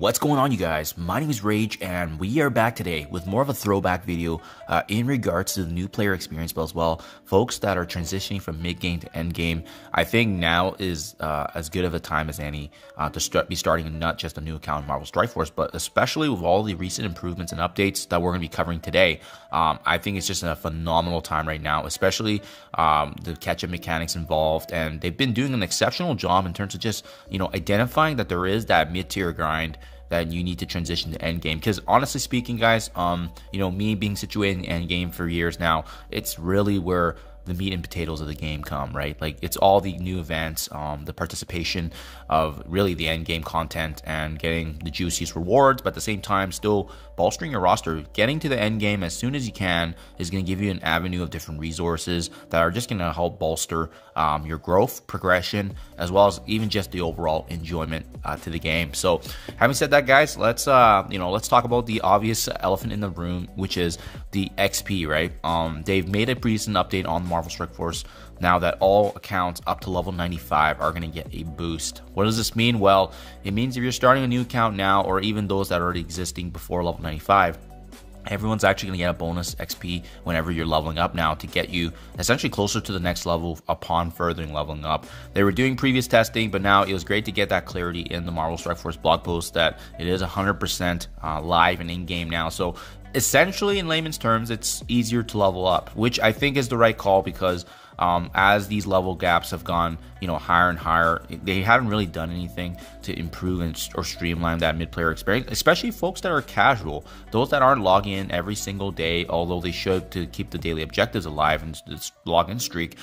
what's going on you guys? My name is Rayge and we are back today with more of a throwback video uh, in regards to the new player experience but as well. Folks that are transitioning from mid-game to end-game, I think now is uh, as good of a time as any uh, to start, be starting not just a new account in Marvel Strike Force, but especially with all the recent improvements and updates that we're going to be covering today. Um, I think it's just a phenomenal time right now, especially um, the catch-up mechanics involved and they've been doing an exceptional job in terms of just, you know, identifying that there is that mid-tier grind that you need to transition to end game. Because honestly speaking, guys, um, you know, me being situated in end game for years now, it's really where the meat and potatoes of the game come, right? Like it's all the new events, um, the participation of really the end game content and getting the juiciest rewards, but at the same time, still bolstering your roster. Getting to the end game as soon as you can is going to give you an avenue of different resources that are just going to help bolster um, your growth, progression, as well as even just the overall enjoyment uh, to the game. So, having said that, guys, let's uh, you know let's talk about the obvious elephant in the room, which is the XP. Right? Um, they've made a recent update on Marvel Strike Force now that all accounts up to level 95 are going to get a boost. What does this mean? Well, it means if you're starting a new account now, or even those that are already existing before level 95, everyone's actually going to get a bonus XP whenever you're leveling up now to get you essentially closer to the next level upon furthering leveling up. They were doing previous testing, but now it was great to get that clarity in the Marvel Strike Force blog post that it is 100% uh, live and in game now. So essentially, in layman's terms, it's easier to level up, which I think is the right call because um, as these level gaps have gone, you know, higher and higher, they haven't really done anything to improve and, or streamline that mid-player experience, especially folks that are casual, those that aren't logging in every single day, although they should to keep the daily objectives alive and login streak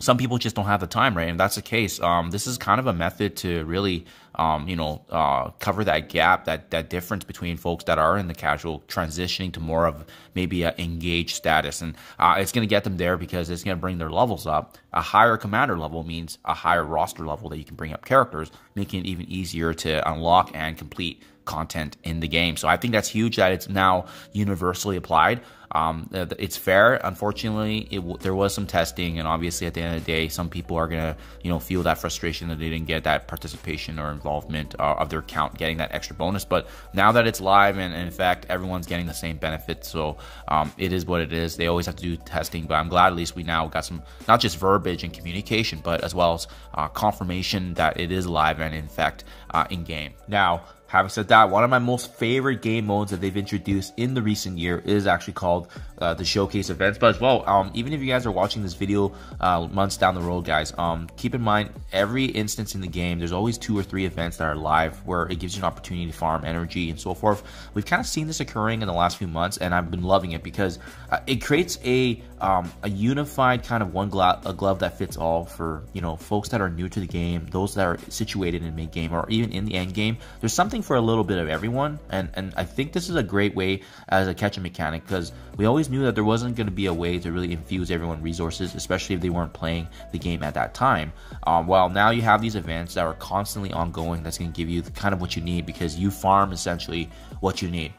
some people just don't have the time, right? And that's the case. Um, this is kind of a method to really, um, you know, uh, cover that gap, that that difference between folks that are in the casual transitioning to more of maybe an engaged status, and uh, it's going to get them there because it's going to bring their levels up. A higher commander level means a higher roster level that you can bring up characters, making it even easier to unlock and complete content in the game. So I think that's huge that it's now universally applied. Um, it's fair. Unfortunately, it, there was some testing, and obviously, at the end of the day, some people are gonna, you know, feel that frustration that they didn't get that participation or involvement uh, of their account getting that extra bonus. But now that it's live, and, and in fact, everyone's getting the same benefits, so um, it is what it is. They always have to do testing, but I'm glad at least we now got some not just verbiage and communication, but as well as uh, confirmation that it is live and in fact uh, in game. Now, Having said that, one of my most favorite game modes that they've introduced in the recent year is actually called uh, the Showcase Events. But as well, um, even if you guys are watching this video uh, months down the road, guys, um, keep in mind every instance in the game, there's always two or three events that are live where it gives you an opportunity to farm energy and so forth. We've kind of seen this occurring in the last few months, and I've been loving it because uh, it creates a um, a unified kind of one glove, a glove that fits all for you know folks that are new to the game, those that are situated in mid game, or even in the end game. There's something for a little bit of everyone, and and I think this is a great way as a catch mechanic because we always knew that there wasn't going to be a way to really infuse everyone resources, especially if they weren't playing the game at that time. Um, well, now you have these events that are constantly ongoing. That's going to give you kind of what you need because you farm essentially what you need.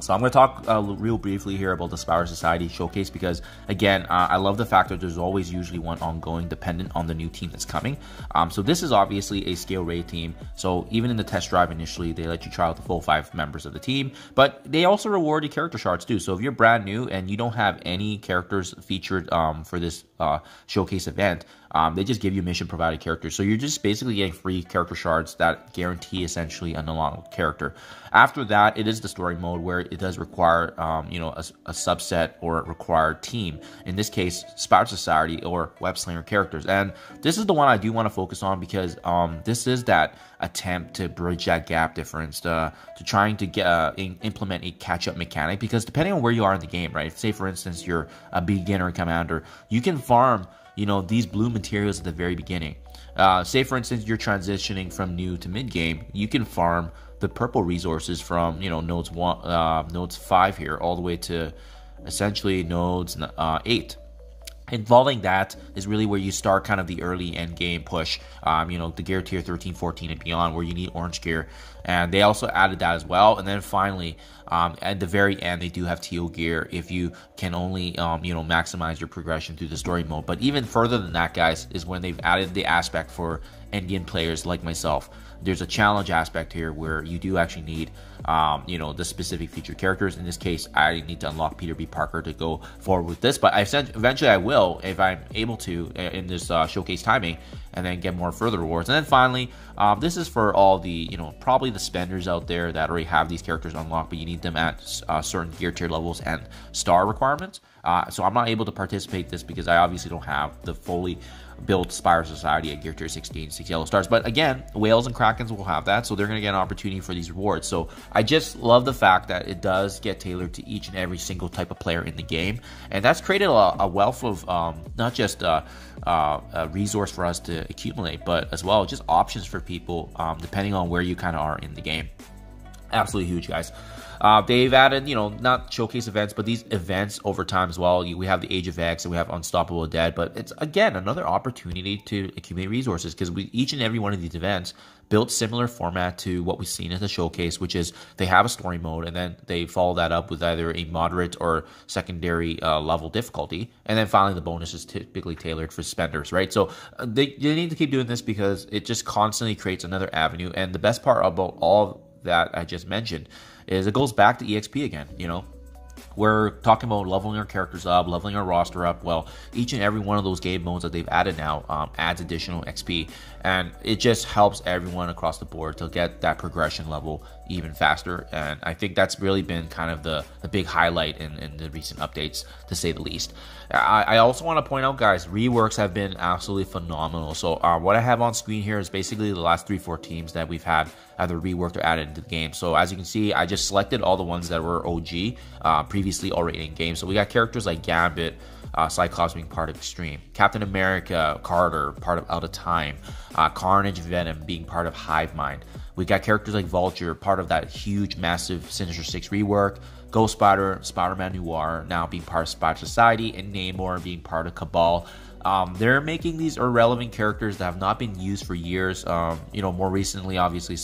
So I'm going to talk uh, real briefly here about the Spider Society showcase because, again, uh, I love the fact that there's always usually one ongoing dependent on the new team that's coming. Um, so this is obviously a scale raid team. So even in the test drive initially, they let you try out the full five members of the team, but they also reward you character shards too. So if you're brand new and you don't have any characters featured um, for this uh, showcase event, um, they just give you mission provided characters. So you're just basically getting free character shards that guarantee essentially an unlocked character. After that, it is the story mode where it does require, um, you know, a, a, subset or required team. In this case, Spider Society or Web Slinger characters. And this is the one I do want to focus on because um, this is that attempt to bridge that gap difference to, to trying to get uh, in, implement a catch up mechanic. Because depending on where you are in the game, right? Say for instance you're a beginner commander, you can farm you know these blue materials at the very beginning. Uh, say for instance you're transitioning from new to mid game, you can farm the purple resources from you know nodes one, uh, nodes five here all the way to essentially nodes uh, eight involving that is really where you start kind of the early end game push um, you know the gear tier 13 14 and beyond where you need orange gear. And they also added that as well. And then finally um, at the very end they do have teal gear if you can only um, you know maximize your progression through the story mode but even further than that guys is when they've added the aspect for end game players like myself there's a challenge aspect here where you do actually need, um, you know, the specific feature characters. In this case, I need to unlock Peter B. Parker to go forward with this, but I eventually I will if I'm able to uh, in this uh, showcase timing and then get more further rewards. And then finally, um, this is for all the, you know, probably the spenders out there that already have these characters unlocked, but you need them at uh, certain gear tier levels and star requirements. Uh, so I'm not able to participate this because I obviously don't have the fully built Spider Society at Gear Tier 16, 6 yellow stars. But again, Whales and Krakens will have that, so they're going to get an opportunity for these rewards. So I just love the fact that it does get tailored to each and every single type of player in the game. And that's created a, a wealth of um, not just uh, uh, a resource for us to accumulate, but as well just options for people um, depending on where you kind of are in the game. Absolutely huge, guys. Uh, they've added, you know, not showcase events, but these events over time as well. We have the Age of X and we have Unstoppable Dead, but it's again another opportunity to accumulate resources because we each and every one of these events built similar format to what we've seen at the showcase, which is they have a story mode and then they follow that up with either a moderate or secondary uh, level difficulty, and then finally the bonus is typically tailored for spenders, right? So uh, they, they need to keep doing this because it just constantly creates another avenue. And the best part about all that I just mentioned is it goes back to EXP again, you know. We're talking about leveling our characters up, leveling our roster up. Well, each and every one of those game modes that they've added now um, adds additional XP, and it just helps everyone across the board to get that progression level even faster. And I think that's really been kind of the, the big highlight in, in the recent updates, to say the least. I, I also want to point out, guys, reworks have been absolutely phenomenal. So uh, what I have on screen here is basically the last three, four teams that we've had either reworked or added into the game. So as you can see, I just selected all the ones that were OG, uh, previously already in game. So we got characters like Gambit, uh, Cyclops being part of Extreme, Captain America, Carter, part of Out of Time, uh, Carnage, Venom being part of Hive Mind. We got characters like Vulture, part of that huge, massive Sinister Six rework. Ghost Spider, Spider-Man Noir now being part of Spider Society, and Namor being part of Cabal. Um, they're making these irrelevant characters that have not been used for years. Um, you know, more recently, obviously,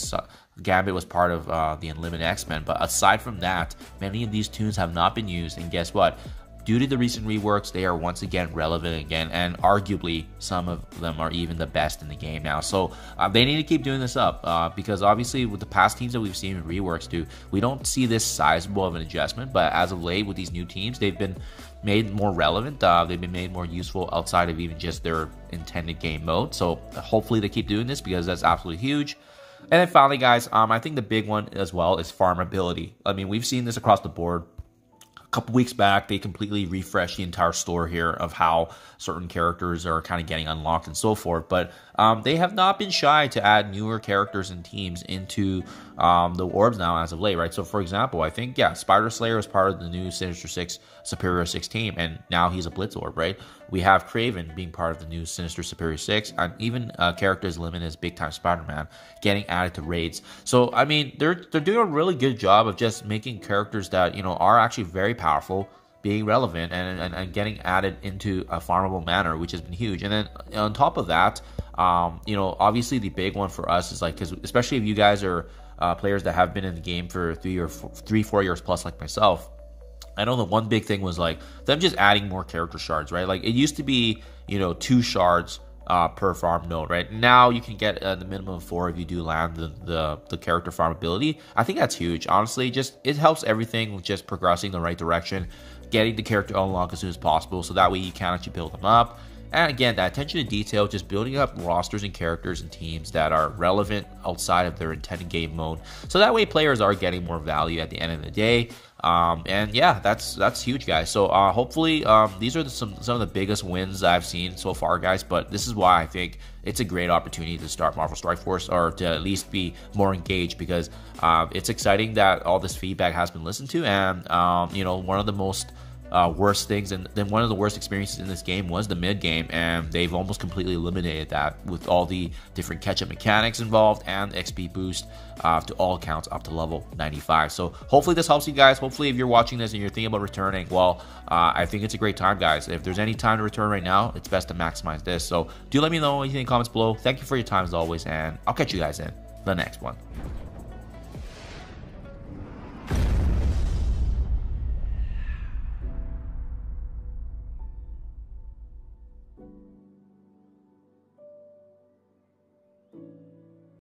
Gambit was part of uh, the Unlimited X-Men, but aside from that, many of these tunes have not been used. And guess what? Due to the recent reworks, they are once again relevant again, and arguably some of them are even the best in the game now. So uh, they need to keep doing this up uh, because obviously with the past teams that we've seen in reworks do, we don't see this sizable of an adjustment. But as of late with these new teams, they've been made more relevant. Uh, they've been made more useful outside of even just their intended game mode. So hopefully they keep doing this because that's absolutely huge. And then finally, guys, um, I think the big one as well is farmability. I mean, we've seen this across the board couple weeks back, they completely refreshed the entire store here of how certain characters are kind of getting unlocked and so forth. But um, they have not been shy to add newer characters and teams into um, the orbs now as of late, right? So, for example, I think, yeah, Spider Slayer is part of the new Sinister Six Superior Six team, and now he's a Blitz Orb, right? We have Kraven being part of the new Sinister Superior Six, and even uh, characters limited as Big Time Spider Man getting added to raids. So, I mean, they're they're doing a really good job of just making characters that you know are actually very powerful being relevant and, and, and, getting added into a farmable manner, which has been huge. And then on top of that, um, you know, obviously the big one for us is like, because especially if you guys are uh, players that have been in the game for three or three, four years plus, like myself. I know the one big thing was like them just adding more character shards, right? Like it used to be, you know, two shards uh, per farm node, right? Now you can get uh, the minimum of four if you do land the, the, the character farm ability. I think that's huge. Honestly, just it helps everything with just progressing the right direction, getting the character unlocked as soon as possible, so that way you can actually build them up. And again, that attention to detail, just building up rosters and characters and teams that are relevant outside of their intended game mode. So that way players are getting more value at the end of the day. Um, and yeah, that's that's huge, guys. So uh, hopefully um, these are the, some some of the biggest wins I've seen so far, guys. But this is why I think it's a great opportunity to start Marvel Strike Force or to at least be more engaged because uh, it's exciting that all this feedback has been listened to, and um, you know one of the most uh, worst things, and then one of the worst experiences in this game was the mid game, and they've almost completely eliminated that with all the different catch-up mechanics involved and XP boost uh, to all accounts up to level 95. So hopefully this helps you guys. Hopefully, if you're watching this and you're thinking about returning, well, uh, I think it's a great time, guys. If there's any time to return right now, it's best to maximize this. So do let me know anything in the comments below. Thank you for your time as always, and I'll catch you guys in the next one.